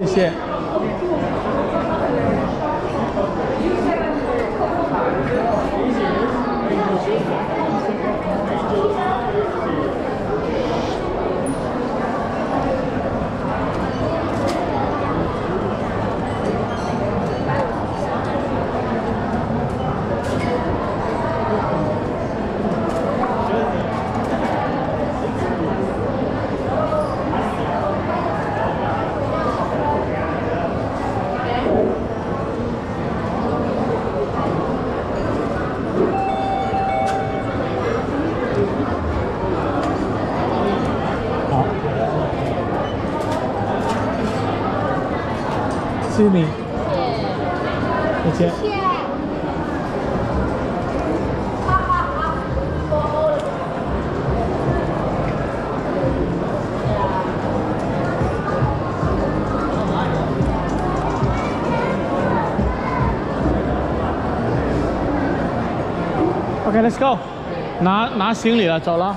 谢谢。谢谢你，再见。OK，Let's go，拿拿行李了，走了。